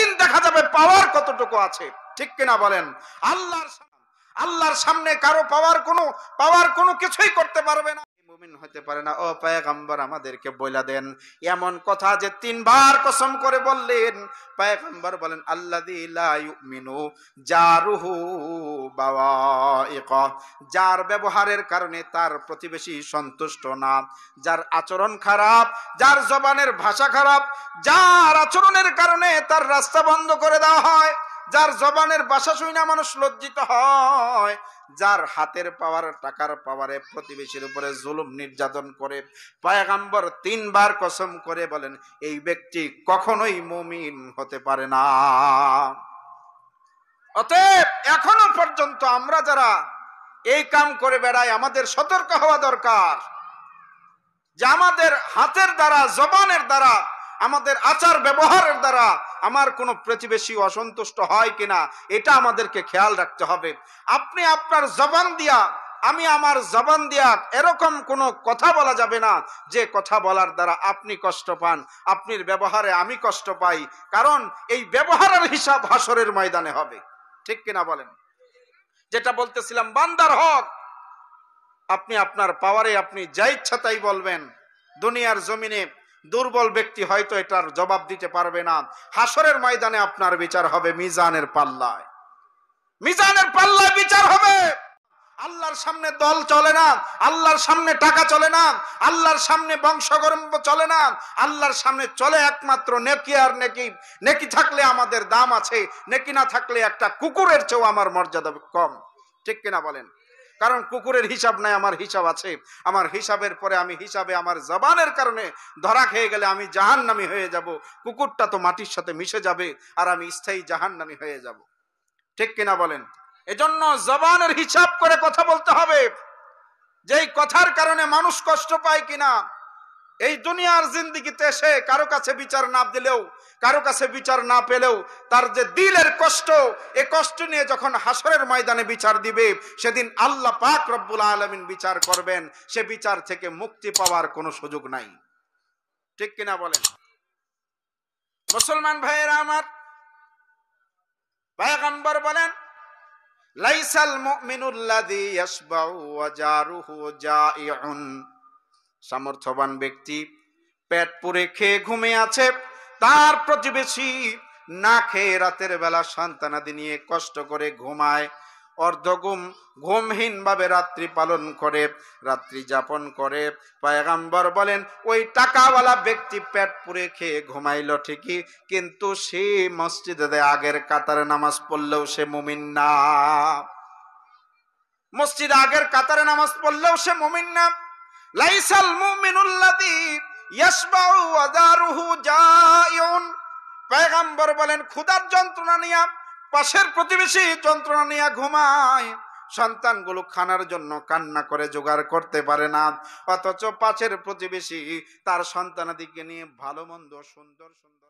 সেদিন দেখা যাবে পাওয়ার কতটুকু আছে? ঠিক কিনা বলেন? আল্লাহর আল্লাহর সামনে কারও পাওয়ার কোনো পাওয়ার কোনো কিছুই করতে পারবে না। হতে পারে না। ও পায়গাম্বর, আমাদেরকে বইলা দেন। এমন কথা যে তিনবার কসম করে বললেন। পায়গাম্বর বলেন আল্লাহ জারুহু বাওয়াইক যার ব্যবহারের কারণে তার প্রতিবেশী সন্তুষ্ট না। যার আচরণ খারাপ, যার জবানের ভাষা খারাপ, যার আচরণের কারণে তার রাস্তা বন্ধ করে দেওয়া হয়, যার জবানের শুই না মানুষ লজ্জিত হয়, যার হাতের পাওয়ার, টাকার পাওয়ারে প্রতিবেশীর উপরে জুলুম নির্যাতন করে, পায়গাম্বর তিনবার কসম করে বলেন, এই ব্যক্তি কখনোই মুমিন হতে পারে না। অতএব এখনও পর্যন্ত আমরা যারা এই কাম করে বেড়াই, আমাদের সতর্ক হওয়া দরকার। যে আমাদের হাতের দ্বারা, জবানের দ্বারা, আমাদের আচার ব্যবহারের দ্বারা আমার কোনো প্রতিবেশী অসন্তুষ্ট হয় কিনা, এটা আমাদেরকে খেয়াল রাখতে হবে। আপনি আপনার জবান দিয়া, আমি আমার জবান দিয়া এরকম কোনো কথা বলা যাবে না যে কথা বলার দ্বারা আপনি কষ্ট পান, আপনার ব্যবহারে আমি কষ্ট পাই, কারণ এই ব্যবহারের হিসাব হাসরের ময়দানে হবে। ঠিক কিনা বলেন? যেটা বলতেছিলাম, বান্দার হক। আপনি আপনার পাওয়ারে আপনি যা ইচ্ছা তাই বলবেন। দুনিয়ার জমিনে দুর্বল ব্যক্তি হয়তো এটার জবাব দিতে পারবে না। হাসরের ময়দানে আপনার বিচার হবে মিজানের পাল্লায়। মিজানের পাল্লায় বিচার হবে। আল্লাহর সামনে দল চলে না, আল্লাহর সামনে টাকা চলে না, আল্লাহর সামনে বংশগরম্ভ চলে না, আল্লাহর সামনে চলে একমাত্র নেকি আর নেকি। নেকি থাকলে আমাদের দাম আছে, নেকি না থাকলে একটা কুকুরের চেয়েও আমার মর্যাদা কম। ঠিক কিনা বলেন? কারণ কুকুরের হিসাব নাই, আমার হিসাব আছে। আমার হিসাবের পরে আমি হিসাবে আমার জবানের কারণে ধরা খেয়ে গেলে আমি জাহান্নামি হয়ে যাব। কুকুরটা তো মাটির সাথে মিশে যাবে, আর আমি স্থায়ী জাহান্নামি হয়ে যাব। ঠিক কিনা বলেন? এজন্য জবানের হিসাব করে কথা বলতে হবে। যেই কথার কারণে মানুষ কষ্ট পায় কিনা, এই দুনিয়ার জিন্দিগিতে সে কারও কাছে বিচার না দিলেও, কারও কাছে বিচার না পেলেও, তার যে দিলের কষ্ট, এ কষ্ট নিয়ে যখন হাসরের ময়দানে বিচার দিবে, সেদিন আল্লাহ পাক রব্বুল আলমিন বিচার করবেন। সে বিচার থেকে মুক্তি পাওয়ার কোনো সুযোগ নাই। ঠিক কিনা বলেন? মুসলমান ভাইয়েরা আমার, পায়গম্বর বলেন লাইসাল মুমিনুল্লাযী ইয়াসবাউ ওয়া জারুহু জাইউন সামর্থ্যবান ব্যক্তি, পেট পুরে খেয়ে ঘুমিয়ে আছে, তার প্রতিবেশী না খেয়ে রাতের বেলা সন্তানাদি নিয়ে কষ্ট করে ঘুমায়। অর্ধঘুম ঘুমহীন ভাবে রাত্রি পালন করে, রাত্রি যাপন করে। পায়গাম্বর বলেন, ওই টাকাওয়ালা ব্যক্তি পেট পুরে খেয়ে ঘুমাইল ঠিকই, কিন্তু সে মসজিদে আগের কাতারে নামাজ পড়লেও সে মুমিন না। মসজিদে আগের কাতারে নামাজ পড়লেও সে মুমিন না। লাইসাল মুমিনুল্লাযী ইয়াসবাউ ওয়া দারুহু জাইউন পয়গম্বর বলেন, ক্ষুধার যন্ত্রণা নিয়া পাশের প্রতিবেশী যন্ত্রণা নিয়ে ঘুমায়। সন্তানগুলো খানার জন্য কান্না করে জোগাড় করতে পারে না। অথচ পাশের প্রতিবেশী তার সন্তানাদিকে নিয়ে ভালো মন্দ সুন্দর সুন্দর